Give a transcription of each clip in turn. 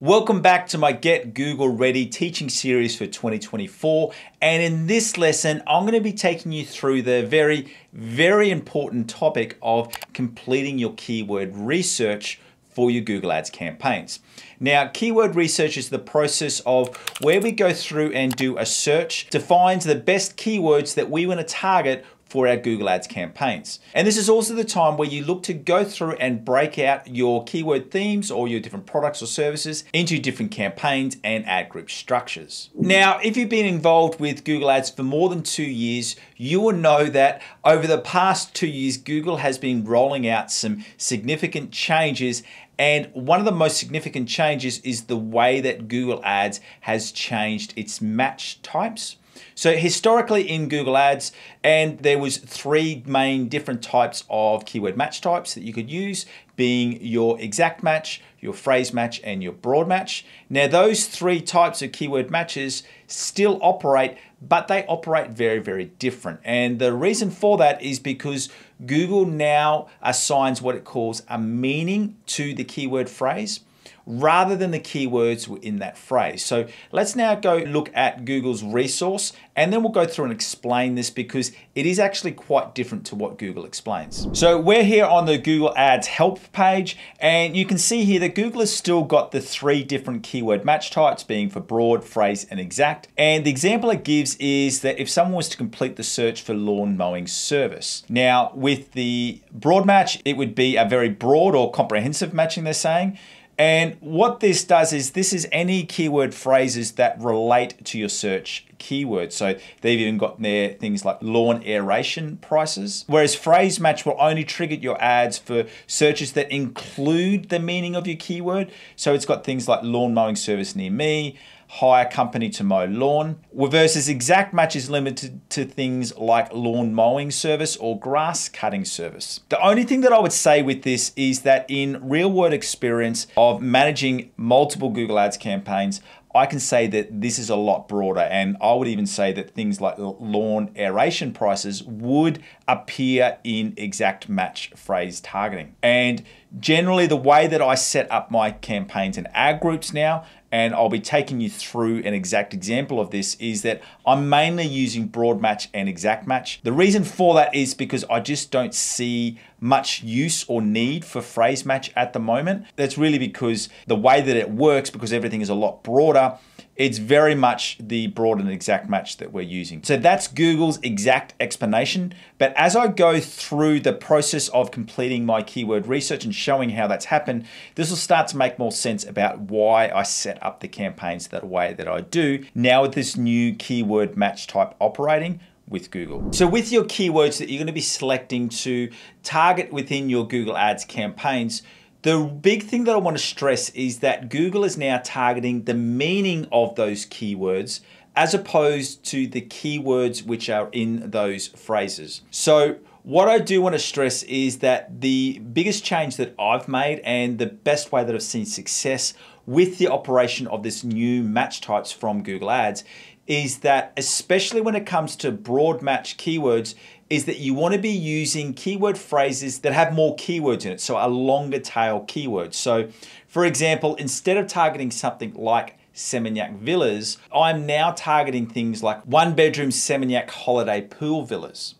Welcome back to my Get Google Ready teaching series for 2024. And in this lesson, I'm going to be taking you through the very, very important topic of completing your keyword research for your Google Ads campaigns. Now, keyword research is the process of where we go through and do a search to find the best keywords that we want to target for our Google Ads campaigns. And this is also the time where you look to go through and break out your keyword themes or your different products or services into different campaigns and ad group structures. Now, if you've been involved with Google Ads for more than two years, you will know that over the past two years, Google has been rolling out some significant changes and one of the most significant changes is the way that Google Ads has changed its match types. So historically in Google Ads, and there was three main different types of keyword match types that you could use, being your exact match, your phrase match, and your broad match. Now those three types of keyword matches still operate, but they operate very, very different. And the reason for that is because Google now assigns what it calls a meaning to the keyword phrase rather than the keywords in that phrase. So let's now go look at Google's resource and then we'll go through and explain this because it is actually quite different to what Google explains. So we're here on the Google Ads help page and you can see here that Google has still got the three different keyword match types being for broad, phrase, and exact. And the example it gives is that if someone was to complete the search for lawn mowing service. Now with the broad match, it would be a very broad or comprehensive matching they're saying. And what this does is this is any keyword phrases that relate to your search keyword. So they've even got there things like lawn aeration prices. Whereas phrase match will only trigger your ads for searches that include the meaning of your keyword. So it's got things like lawn mowing service near me, hire company to mow lawn, versus exact match is limited to things like lawn mowing service or grass cutting service. The only thing that I would say with this is that in real world experience of managing multiple Google Ads campaigns, I can say that this is a lot broader, and I would even say that things like lawn aeration prices would appear in exact match phrase targeting. And generally, the way that I set up my campaigns and ad groups now and I'll be taking you through an exact example of this, is that I'm mainly using broad match and exact match. The reason for that is because I just don't see much use or need for phrase match at the moment. That's really because the way that it works, because everything is a lot broader, it's very much the broad and exact match that we're using. So that's Google's exact explanation. But as I go through the process of completing my keyword research and showing how that's happened, this will start to make more sense about why I set up the campaigns that way that I do now with this new keyword match type operating with Google. So with your keywords that you're going to be selecting to target within your Google Ads campaigns, the big thing that I want to stress is that Google is now targeting the meaning of those keywords as opposed to the keywords which are in those phrases. So what I do want to stress is that the biggest change that I've made and the best way that I've seen success with the operation of this new match types from Google Ads is that especially when it comes to broad match keywords is that you want to be using keyword phrases that have more keywords in it so a longer tail keyword. So for example instead of targeting something like Seminyak villas I'm now targeting things like one bedroom Seminyak holiday pool villas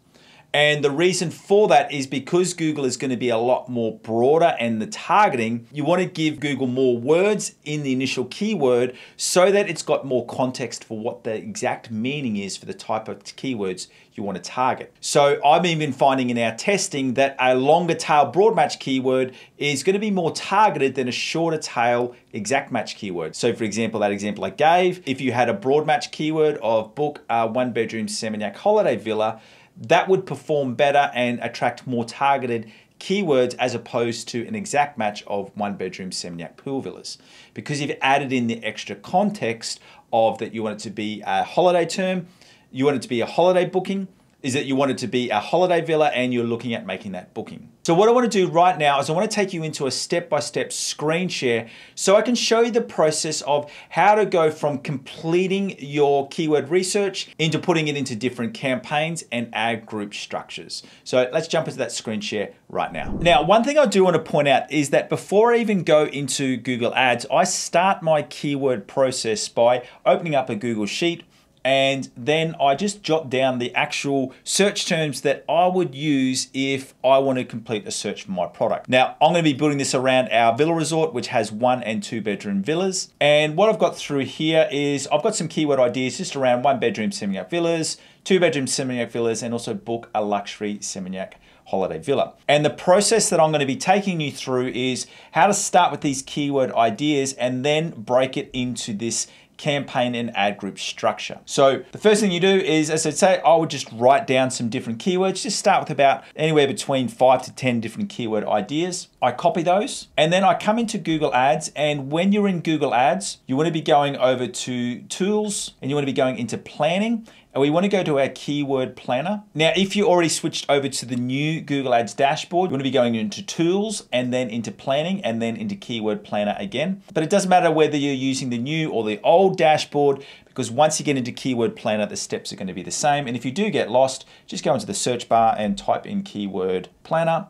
and the reason for that is because Google is going to be a lot more broader and the targeting, you want to give Google more words in the initial keyword so that it's got more context for what the exact meaning is for the type of keywords you want to target. So I'm even finding in our testing that a longer tail broad match keyword is going to be more targeted than a shorter tail exact match keyword. So for example, that example I gave, if you had a broad match keyword of book a one bedroom Seminyak holiday villa, that would perform better and attract more targeted keywords as opposed to an exact match of one bedroom Seminyak pool villas. Because you've added in the extra context of that you want it to be a holiday term, you want it to be a holiday booking, is that you want it to be a holiday villa and you're looking at making that booking. So what I want to do right now is I want to take you into a step-by-step -step screen share so I can show you the process of how to go from completing your keyword research into putting it into different campaigns and ad group structures. So let's jump into that screen share right now. Now, one thing I do want to point out is that before I even go into Google Ads, I start my keyword process by opening up a Google Sheet and then I just jot down the actual search terms that I would use if I want to complete a search for my product. Now, I'm going to be building this around our villa resort, which has one and two bedroom villas. And what I've got through here is I've got some keyword ideas just around one bedroom Seminyak villas, two bedroom Seminyak villas, and also book a luxury Seminyak holiday villa. And the process that I'm going to be taking you through is how to start with these keyword ideas and then break it into this campaign and ad group structure. So the first thing you do is, as I say, I would just write down some different keywords. Just start with about anywhere between five to 10 different keyword ideas. I copy those and then I come into Google Ads. And when you're in Google Ads, you want to be going over to tools and you want to be going into planning and we want to go to our keyword planner. Now, if you already switched over to the new Google Ads dashboard, you want to be going into tools and then into planning and then into keyword planner again. But it doesn't matter whether you're using the new or the old dashboard because once you get into keyword planner, the steps are going to be the same. And if you do get lost, just go into the search bar and type in keyword planner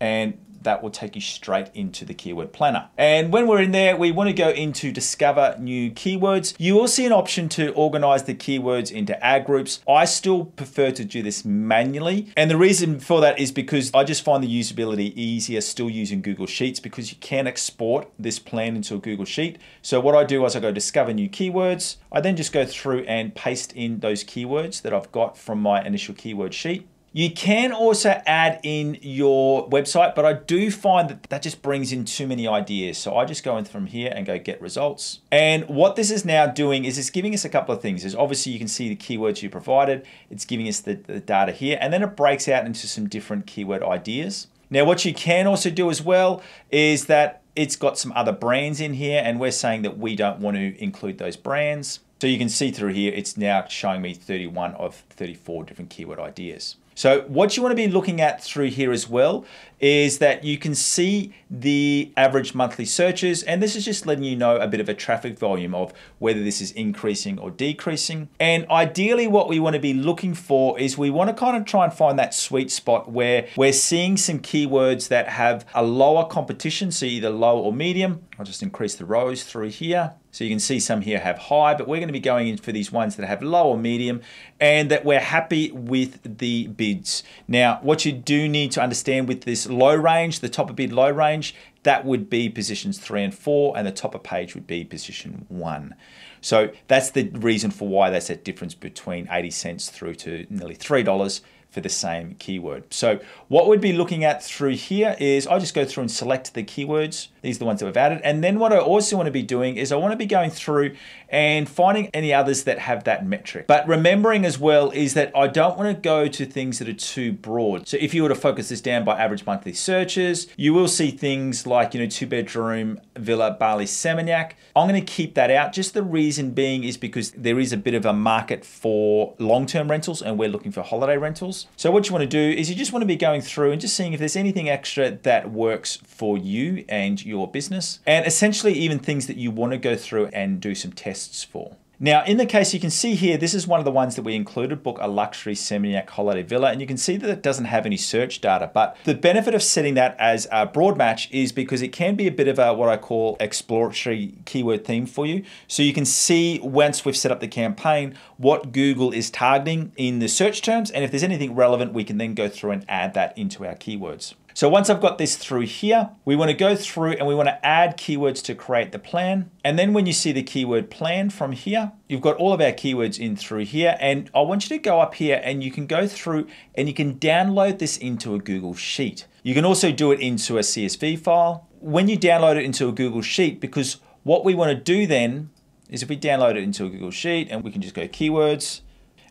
and that will take you straight into the keyword planner. And when we're in there, we want to go into discover new keywords. You will see an option to organize the keywords into ad groups. I still prefer to do this manually. And the reason for that is because I just find the usability easier still using Google Sheets because you can export this plan into a Google Sheet. So what I do is I go discover new keywords. I then just go through and paste in those keywords that I've got from my initial keyword sheet. You can also add in your website, but I do find that that just brings in too many ideas. So I just go in from here and go get results. And what this is now doing is it's giving us a couple of things. Is obviously you can see the keywords you provided. It's giving us the, the data here, and then it breaks out into some different keyword ideas. Now, what you can also do as well is that it's got some other brands in here, and we're saying that we don't want to include those brands. So you can see through here, it's now showing me 31 of 34 different keyword ideas. So what you want to be looking at through here as well is that you can see the average monthly searches and this is just letting you know a bit of a traffic volume of whether this is increasing or decreasing. And ideally what we want to be looking for is we want to kind of try and find that sweet spot where we're seeing some keywords that have a lower competition, so either low or medium. I'll just increase the rows through here. So you can see some here have high, but we're going to be going in for these ones that have low or medium and that we're happy with the bids. Now, what you do need to understand with this low range, the top of bid low range, that would be positions three and four, and the top of page would be position one. So that's the reason for why that's that difference between 80 cents through to nearly $3 for the same keyword. So what we'd be looking at through here is I just go through and select the keywords. These are the ones that we've added. And then what I also want to be doing is I want to be going through and finding any others that have that metric. But remembering as well is that I don't want to go to things that are too broad. So if you were to focus this down by average monthly searches, you will see things like, you know, two bedroom villa Bali Seminyak. I'm going to keep that out. Just the reason being is because there is a bit of a market for long-term rentals and we're looking for holiday rentals. So what you want to do is you just want to be going through and just seeing if there's anything extra that works for you and your business. And essentially even things that you want to go through and do some tests for. Now, in the case you can see here, this is one of the ones that we included, book a luxury Seminyak holiday villa, and you can see that it doesn't have any search data, but the benefit of setting that as a broad match is because it can be a bit of a, what I call exploratory keyword theme for you. So you can see once we've set up the campaign, what Google is targeting in the search terms, and if there's anything relevant, we can then go through and add that into our keywords. So once I've got this through here, we want to go through and we want to add keywords to create the plan. And then when you see the keyword plan from here, you've got all of our keywords in through here. And I want you to go up here and you can go through and you can download this into a Google Sheet. You can also do it into a CSV file. When you download it into a Google Sheet, because what we want to do then is if we download it into a Google Sheet and we can just go keywords,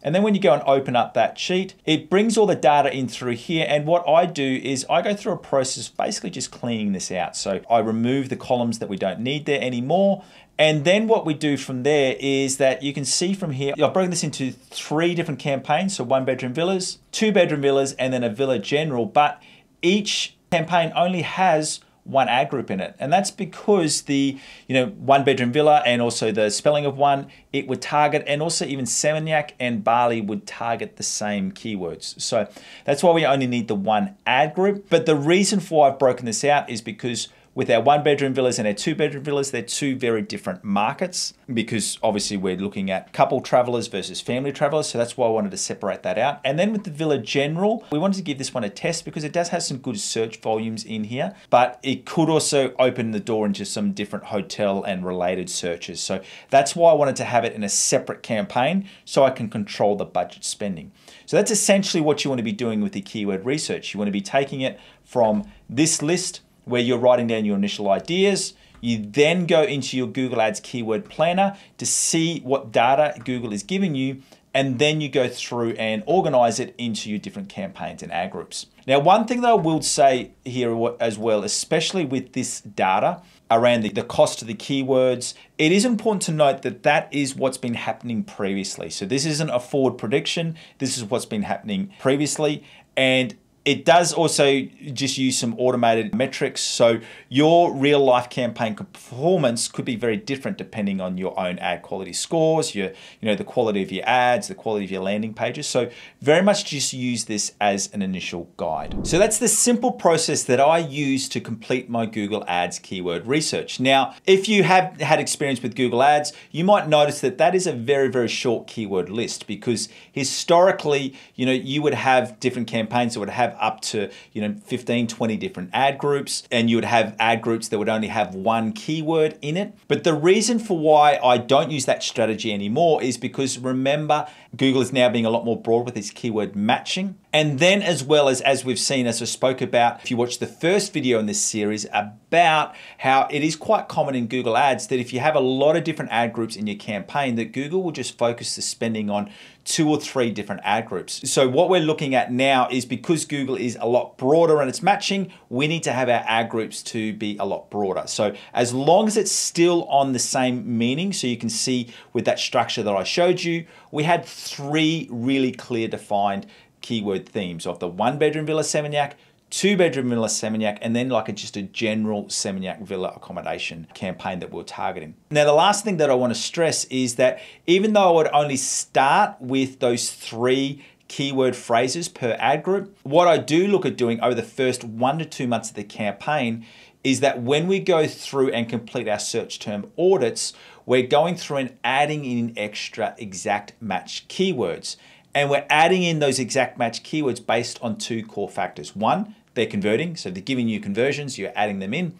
And then when you go and open up that sheet, it brings all the data in through here. And what I do is I go through a process basically just cleaning this out. So I remove the columns that we don't need there anymore. And then what we do from there is that you can see from here, I've broken this into three different campaigns. So one bedroom villas, two bedroom villas, and then a villa general. But each campaign only has one ad group in it. And that's because the, you know, one bedroom villa and also the spelling of one, it would target, and also even Seminyak and Bali would target the same keywords. So that's why we only need the one ad group. But the reason for I've broken this out is because with our one bedroom villas and our two bedroom villas, they're two very different markets because obviously we're looking at couple travelers versus family travelers. So that's why I wanted to separate that out. And then with the Villa General, we wanted to give this one a test because it does have some good search volumes in here, but it could also open the door into some different hotel and related searches. So that's why I wanted to have it in a separate campaign so I can control the budget spending. So that's essentially what you want to be doing with the keyword research. You want to be taking it from this list where you're writing down your initial ideas. You then go into your Google Ads keyword planner to see what data Google is giving you, and then you go through and organize it into your different campaigns and ad groups. Now, one thing that I will say here as well, especially with this data around the, the cost of the keywords, it is important to note that that is what's been happening previously. So this isn't a forward prediction. This is what's been happening previously. And it does also just use some automated metrics. So your real life campaign performance could be very different depending on your own ad quality scores, your, you know, the quality of your ads, the quality of your landing pages. So very much just use this as an initial guide. So that's the simple process that I use to complete my Google Ads keyword research. Now, if you have had experience with Google Ads, you might notice that that is a very, very short keyword list because historically, you know, you would have different campaigns that would up to, you know, 15, 20 different ad groups, and you would have ad groups that would only have one keyword in it. But the reason for why I don't use that strategy anymore is because remember, Google is now being a lot more broad with its keyword matching. And then as well as, as we've seen, as I spoke about, if you watch the first video in this series about how it is quite common in Google Ads that if you have a lot of different ad groups in your campaign, that Google will just focus the spending on two or three different ad groups. So what we're looking at now is because Google is a lot broader and it's matching, we need to have our ad groups to be a lot broader. So as long as it's still on the same meaning, so you can see with that structure that I showed you, we had three really clear defined keyword themes of the one bedroom villa Seminyak, two bedroom villa Seminyak, and then like a, just a general Seminyak villa accommodation campaign that we're targeting. Now, the last thing that I want to stress is that even though I would only start with those three keyword phrases per ad group, what I do look at doing over the first one to two months of the campaign is that when we go through and complete our search term audits, we're going through and adding in extra exact match keywords. And we're adding in those exact match keywords based on two core factors. One, they're converting. So they're giving you conversions, you're adding them in.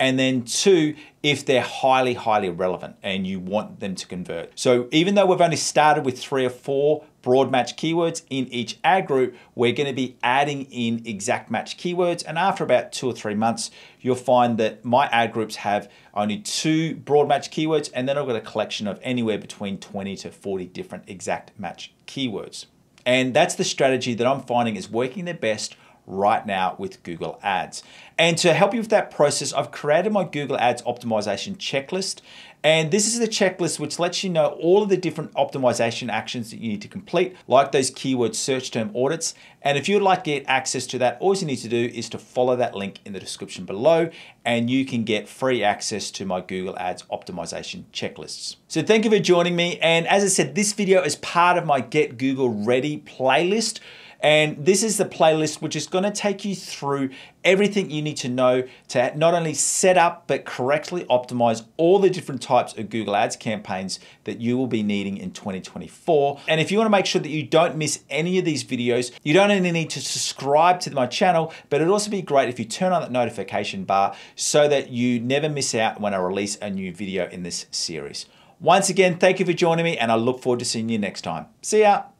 And then two, if they're highly, highly relevant and you want them to convert. So even though we've only started with three or four broad match keywords in each ad group, we're gonna be adding in exact match keywords. And after about two or three months, you'll find that my ad groups have only two broad match keywords, and then I've got a collection of anywhere between 20 to 40 different exact match keywords. And that's the strategy that I'm finding is working the best right now with Google Ads. And to help you with that process, I've created my Google Ads optimization checklist. And this is the checklist which lets you know all of the different optimization actions that you need to complete, like those keyword search term audits. And if you'd like to get access to that, all you need to do is to follow that link in the description below and you can get free access to my Google Ads optimization checklists. So thank you for joining me. And as I said, this video is part of my Get Google Ready playlist. And this is the playlist which is going to take you through everything you need to know to not only set up but correctly optimize all the different types of Google Ads campaigns that you will be needing in 2024. And if you want to make sure that you don't miss any of these videos, you don't only need to subscribe to my channel, but it'd also be great if you turn on that notification bar so that you never miss out when I release a new video in this series. Once again, thank you for joining me and I look forward to seeing you next time. See ya.